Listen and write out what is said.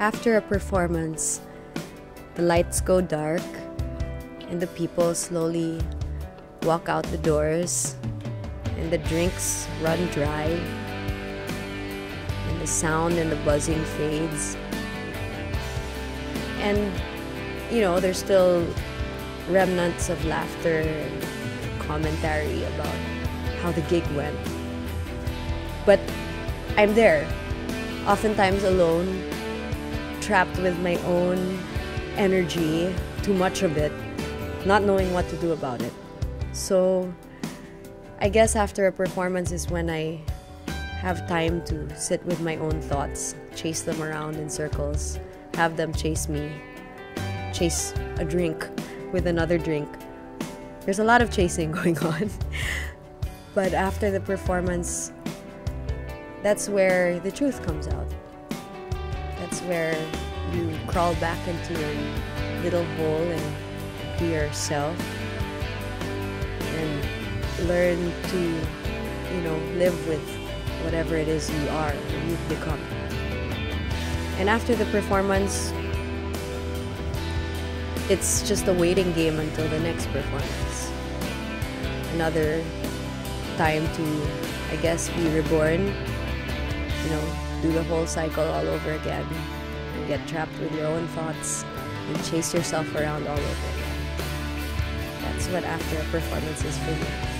after a performance, the lights go dark and the people slowly walk out the doors and the drinks run dry and the sound and the buzzing fades. And you know there's still remnants of laughter and commentary about how the gig went. But i'm there oftentimes alone trapped with my own energy too much of it not knowing what to do about it so I guess after a performance is when I have time to sit with my own thoughts, chase them around in circles, have them chase me, chase a drink with another drink. There's a lot of chasing going on. but after the performance, that's where the truth comes out. That's where you crawl back into your little hole and be yourself and learn to, you know, live with whatever it is you are or you've become. And after the performance, it's just a waiting game until the next performance. Another time to, I guess, be reborn, you know, do the whole cycle all over again and get trapped with your own thoughts and chase yourself around all over again. That's what after a performance is for me.